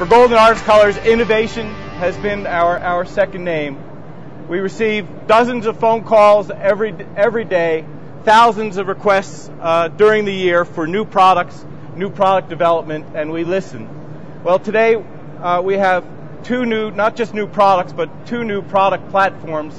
For Golden Artist Colors, innovation has been our, our second name. We receive dozens of phone calls every, every day, thousands of requests uh, during the year for new products, new product development, and we listen. Well, today uh, we have two new, not just new products, but two new product platforms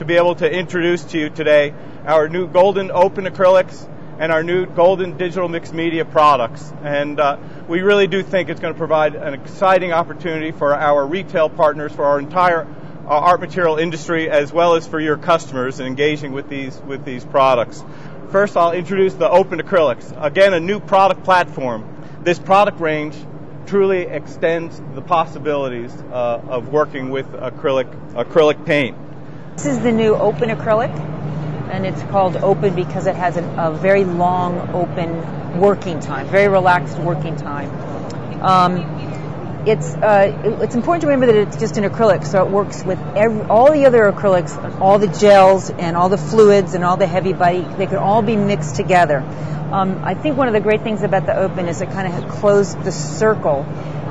to be able to introduce to you today. Our new Golden Open Acrylics and our new Golden Digital Mixed Media products. And uh, we really do think it's going to provide an exciting opportunity for our retail partners, for our entire uh, art material industry, as well as for your customers in engaging with these with these products. First, I'll introduce the Open Acrylics. Again, a new product platform. This product range truly extends the possibilities uh, of working with acrylic acrylic paint. This is the new Open Acrylic, and it's called Open because it has an, a very long open working time, very relaxed working time. Um, it's uh, it's important to remember that it's just an acrylic, so it works with every, all the other acrylics, all the gels and all the fluids and all the heavy body. They can all be mixed together. Um, I think one of the great things about the open is it kind of closed the circle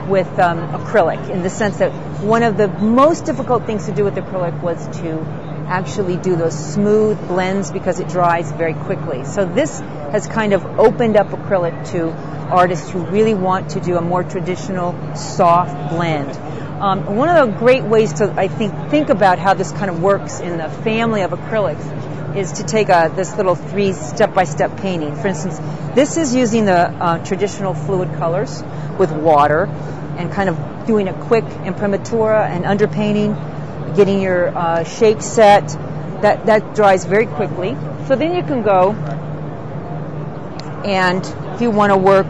with um, acrylic in the sense that one of the most difficult things to do with acrylic was to actually do those smooth blends because it dries very quickly. So this has kind of opened up acrylic to artists who really want to do a more traditional soft blend. Um, one of the great ways to, I think, think about how this kind of works in the family of acrylics is to take a, this little three step-by-step painting. For instance, this is using the uh, traditional fluid colors with water and kind of doing a quick imprimatura and underpainting, getting your uh, shake set. That, that dries very quickly. So then you can go and if you want to work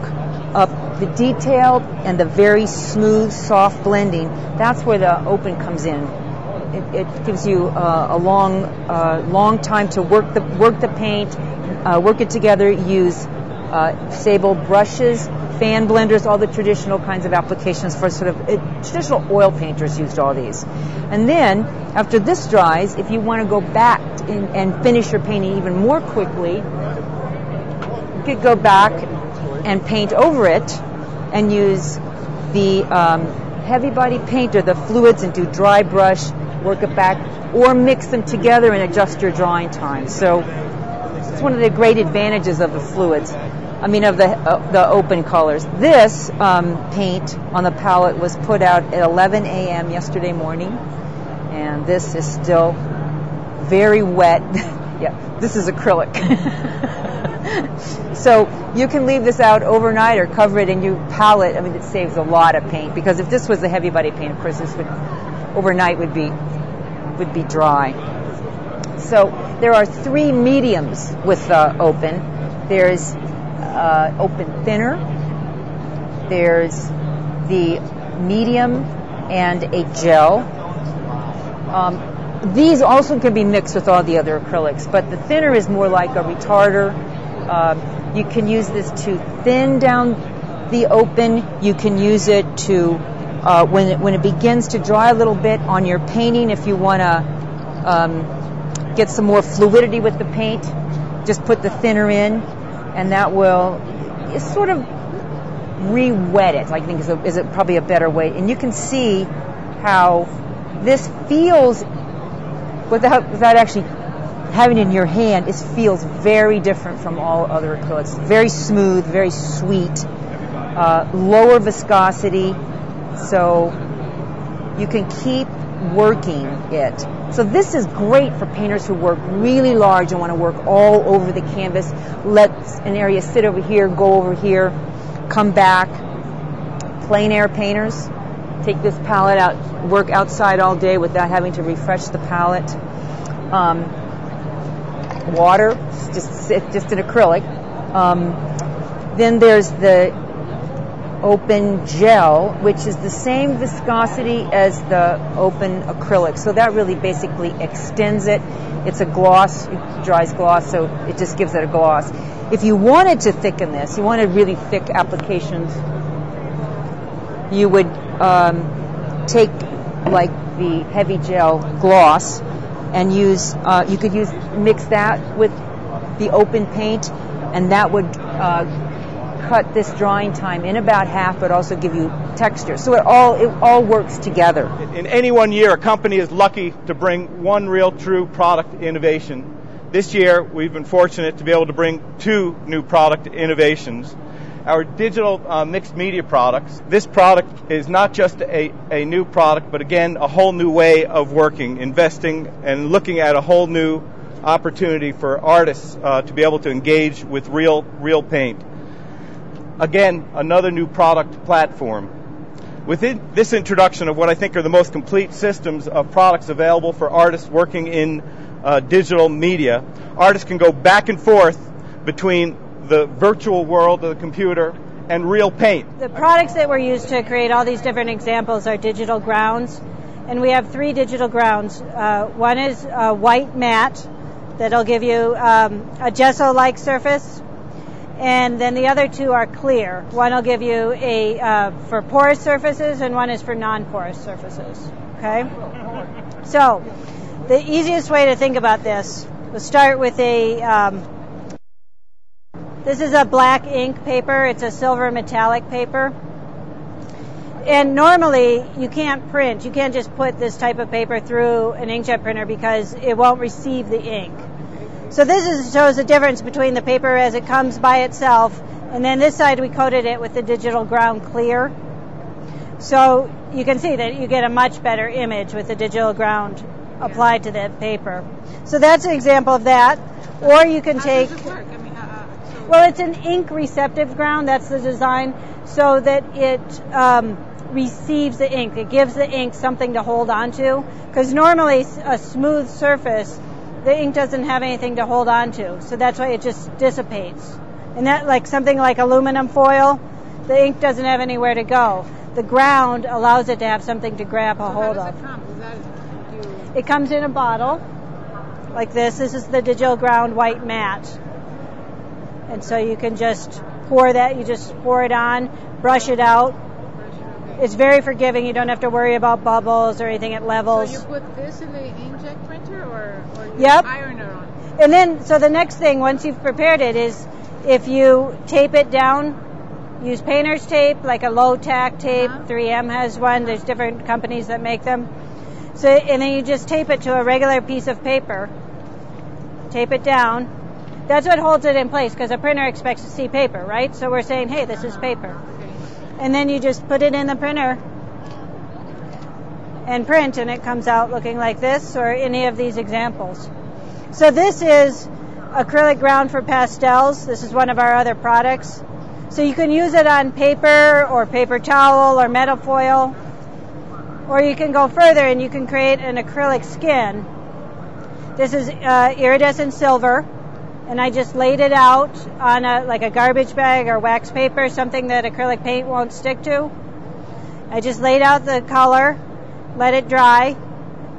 up the detail and the very smooth, soft blending, that's where the open comes in. It, it gives you uh, a long, uh, long time to work the work the paint, uh, work it together. Use uh, sable brushes, fan blenders, all the traditional kinds of applications for sort of it, traditional oil painters used all these. And then after this dries, if you want to go back and, and finish your painting even more quickly, you could go back and paint over it and use the um, heavy body painter, the fluids, and do dry brush, work it back, or mix them together and adjust your drying time. So it's one of the great advantages of the fluids. I mean, of the uh, the open colors. This um, paint on the palette was put out at 11 a.m. yesterday morning, and this is still very wet. yeah, this is acrylic. so you can leave this out overnight or cover it in your palette. I mean, it saves a lot of paint because if this was a heavy body paint, of course, this would overnight would be would be dry. So there are three mediums with uh, open. There's uh, open thinner. There's the medium and a gel. Um, these also can be mixed with all the other acrylics, but the thinner is more like a retarder. Uh, you can use this to thin down the open. You can use it to, uh, when, it, when it begins to dry a little bit on your painting, if you want to um, get some more fluidity with the paint, just put the thinner in, and that will sort of re-wet it, I think is, a, is a, probably a better way. And you can see how this feels without, without actually having it in your hand, it feels very different from all other acrylics. Very smooth, very sweet, uh, lower viscosity, so you can keep working it. So this is great for painters who work really large and want to work all over the canvas. Let an area sit over here, go over here, come back. Plein air painters take this palette out, work outside all day without having to refresh the palette. Um, water, just just an acrylic. Um, then there's the open gel, which is the same viscosity as the open acrylic. So that really basically extends it. It's a gloss, it dries gloss, so it just gives it a gloss. If you wanted to thicken this, you wanted really thick applications, you would um, take like the heavy gel gloss and use uh, you could use mix that with the open paint and that would uh, cut this drying time in about half, but also give you texture. So it all it all works together. In any one year, a company is lucky to bring one real true product innovation. This year, we've been fortunate to be able to bring two new product innovations. Our digital uh, mixed media products. This product is not just a, a new product, but again, a whole new way of working, investing, and looking at a whole new opportunity for artists uh, to be able to engage with real, real paint. Again, another new product platform. Within this introduction of what I think are the most complete systems of products available for artists working in uh, digital media, artists can go back and forth between the virtual world of the computer and real paint. The products that were used to create all these different examples are digital grounds, and we have three digital grounds. Uh, one is a white matte that'll give you um, a gesso-like surface, and then the other two are clear. One will give you a uh, for porous surfaces, and one is for non-porous surfaces. Okay. So, the easiest way to think about this, we'll start with a. Um, this is a black ink paper. It's a silver metallic paper. And normally you can't print. You can't just put this type of paper through an inkjet printer because it won't receive the ink. So this is, shows the difference between the paper as it comes by itself, and then this side we coated it with the digital ground clear. So you can see that you get a much better image with the digital ground applied to the paper. So that's an example of that. Or you can take. Well, it's an ink receptive ground. That's the design, so that it um, receives the ink. It gives the ink something to hold on to. Because normally a smooth surface, the ink doesn't have anything to hold on to. So that's why it just dissipates. And that, like something like aluminum foil, the ink doesn't have anywhere to go. The ground allows it to have something to grab a So hold of. it come? Is that you? It comes in a bottle like this. This is the Digital Ground White Matte. And so you can just pour that, you just pour it on, brush it out. It's very forgiving. You don't have to worry about bubbles or anything. It So levels. you put this in the inkjet printer, or, or Yep. iron it on? And then, so the next thing, once you've prepared it, is if you tape it down, use painter's tape, like a low tack tape. Uh-huh. 3M has one. There's different companies that make them. So, and then you just tape it to a regular piece of paper. Tape it down. That's what holds it in place because a printer expects to see paper, right? So we're saying, hey, this is paper. And then you just put it in the printer and print, and it comes out looking like this or any of these examples. So this is acrylic ground for pastels. This is one of our other products. So you can use it on paper or paper towel or metal foil. Or you can go further and you can create an acrylic skin. This is uh, iridescent silver. And I just laid it out on a, like a garbage bag or wax paper, something that acrylic paint won't stick to. I just laid out the color, let it dry,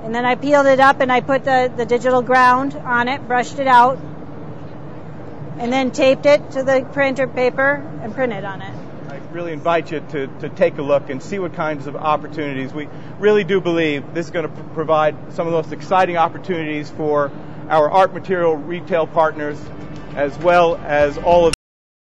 and then I peeled it up and I put the, the digital ground on it, brushed it out, and then taped it to the printer paper and printed on it. I really invite you to, to take a look and see what kinds of opportunities. We really do believe this is going to pr- provide some of the most exciting opportunities for our art material retail partners as well as all of